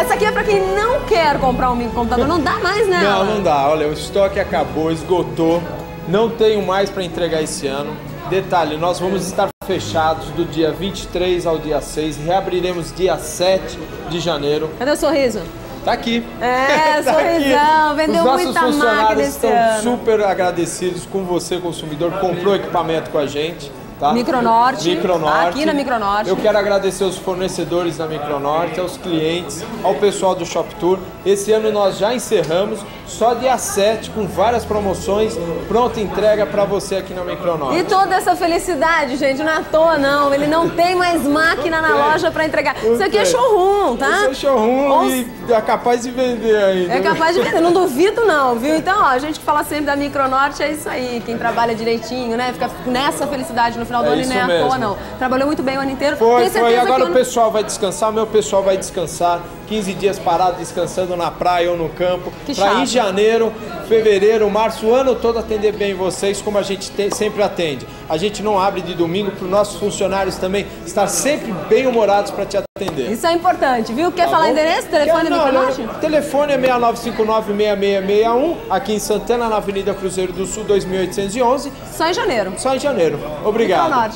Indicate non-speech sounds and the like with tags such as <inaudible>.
Essa aqui é pra quem não quer comprar um microcomputador. Não dá mais, né? Não, não dá. Olha, o estoque acabou, esgotou. Não tenho mais para entregar esse ano. Detalhe, nós vamos estar fechados do dia 23 ao dia 6. Reabriremos dia 7 de janeiro. Cadê o sorriso? Tá aqui. É, <laughs> Tá sorrisão, aqui. vendeu Os nossos muita máquina funcionários esse estão ano. super agradecidos com você, consumidor, comprou equipamento com a gente. Tá? Micronorte, Micronorte. aqui na Micronorte. Eu quero agradecer os fornecedores da Micronorte, aos clientes, ao pessoal do Shop Tour. Esse ano nós já encerramos, só dia 7, com várias promoções, pronta entrega para você aqui na Micronorte. E toda essa felicidade, gente, não é à toa não. Ele não tem mais máquina na tem. loja pra entregar. Isso aqui é showroom, tá? Esse é showroom Ou- e é capaz de vender ainda. É capaz de vender, não duvido não, viu? Então, ó, a gente que fala sempre da Micronorte é isso aí. Quem trabalha direitinho, né? Fica nessa felicidade no final do É ano e isso não é à toa não. Trabalhou muito bem o ano inteiro. Foi, foi. Agora o pessoal vai descansar, meu pessoal vai descansar. 15 dias parado, descansando na praia ou no campo. Que Pra chato. Janeiro, fevereiro, março, o ano todo atender bem vocês, como a gente te- sempre atende. A gente não abre de domingo para os nossos funcionários também estar sempre bem humorados para te atender. Isso é importante, viu? Quer Tá falar bom? endereço, telefone Quer- não, Telefone é 6959-6661, aqui em Santana, na Avenida Cruzeiro do Sul, 2811, Só em janeiro. só em janeiro. Obrigado.